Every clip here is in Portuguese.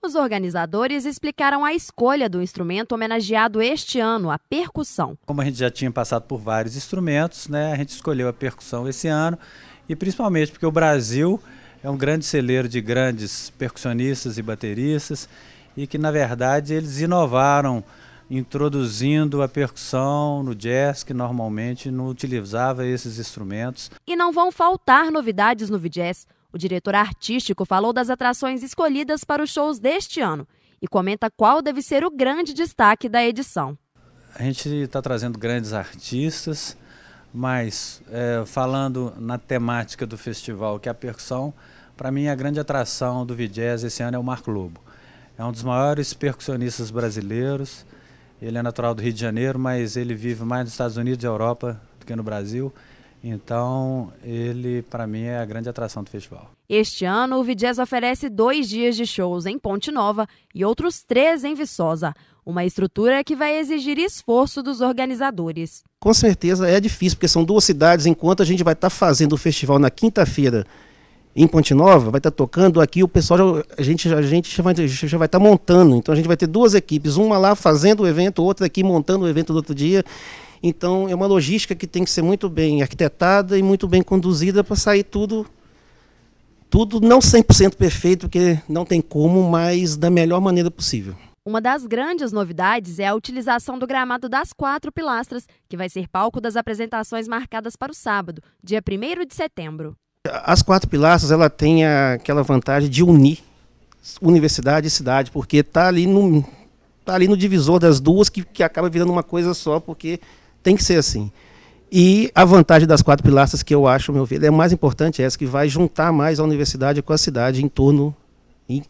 Os organizadores explicaram a escolha do instrumento homenageado este ano, a percussão. Como a gente já tinha passado por vários instrumentos, né, a gente escolheu a percussão esse ano e principalmente porque o Brasil é um grande celeiro de grandes percussionistas e bateristas e que na verdade eles inovaram introduzindo a percussão no jazz que normalmente não utilizava esses instrumentos. E não vão faltar novidades no VJazz. O diretor artístico falou das atrações escolhidas para os shows deste ano e comenta qual deve ser o grande destaque da edição. A gente está trazendo grandes artistas, mas é, falando na temática do festival, que é a percussão, para mim a grande atração do VJazz esse ano é o Marco Lobo. É um dos maiores percussionistas brasileiros. Ele é natural do Rio de Janeiro, mas ele vive mais nos Estados Unidos e Europa do que no Brasil. Então, ele, para mim, é a grande atração do festival. Este ano, o Vidias oferece dois dias de shows em Ponte Nova e outros três em Viçosa. Uma estrutura que vai exigir esforço dos organizadores. Com certeza é difícil, porque são duas cidades. Enquanto a gente vai estar tá fazendo o festival na quinta-feira em Ponte Nova, vai estar tá tocando aqui, o pessoal, já, a gente, a gente já vai estar tá montando. Então a gente vai ter duas equipes, uma lá fazendo o evento, outra aqui montando o evento do outro dia. Então é uma logística que tem que ser muito bem arquitetada e muito bem conduzida para sair tudo tudo não 100% perfeito, porque não tem como, mas da melhor maneira possível. Uma das grandes novidades é a utilização do gramado das quatro pilastras, que vai ser palco das apresentações marcadas para o sábado, dia 1 de setembro. As quatro pilastras ela tem aquela vantagem de unir universidade e cidade, porque está ali no tá ali no divisor das duas que, que acaba virando uma coisa só, porque tem que ser assim. E a vantagem das quatro pilastras, que eu acho, meu ver, é mais importante, é essa que vai juntar mais a universidade com a cidade em torno, em,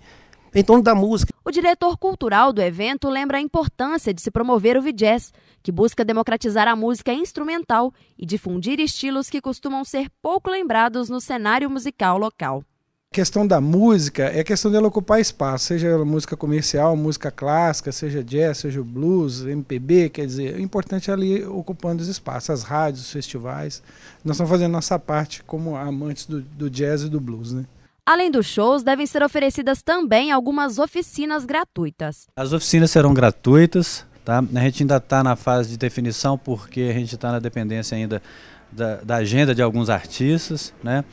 em torno da música. O diretor cultural do evento lembra a importância de se promover o VJazz, que busca democratizar a música instrumental e difundir estilos que costumam ser pouco lembrados no cenário musical local. A questão da música é a questão dela ocupar espaço, seja música comercial, música clássica, seja jazz, seja blues, MPB, quer dizer, o importante é ali ocupando os espaços, as rádios, os festivais. Nós estamos fazendo nossa parte como amantes do, do jazz e do blues, né? Além dos shows, devem ser oferecidas também algumas oficinas gratuitas. As oficinas serão gratuitas, tá? A gente ainda está na fase de definição porque a gente está na dependência ainda da, da agenda de alguns artistas, né?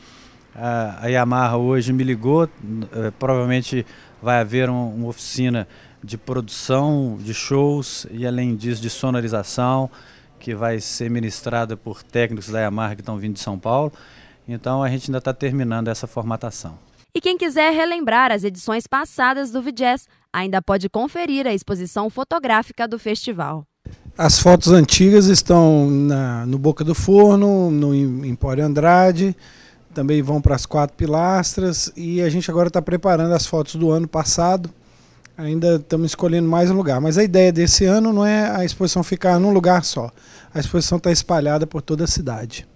A, Yamaha hoje me ligou, eh, provavelmente vai haver um, uma oficina de produção de shows e além disso de sonorização que vai ser ministrada por técnicos da Yamaha que estão vindo de São Paulo. Então a gente ainda está terminando essa formatação. E quem quiser relembrar as edições passadas do VJazz ainda pode conferir a exposição fotográfica do festival. As fotos antigas estão na, no Boca do Forno, no Empório Andrade, também vão para as quatro pilastras e a gente agora está preparando as fotos do ano passado. Ainda estamos escolhendo mais um lugar, mas a ideia desse ano não é a exposição ficar num lugar só. A exposição está espalhada por toda a cidade.